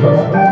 Música